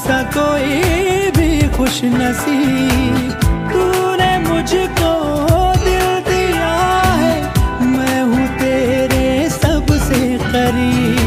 सा कोई भी खुश नसीब तूने मुझको दिल दिया है, मैं हूँ तेरे सबसे करीब।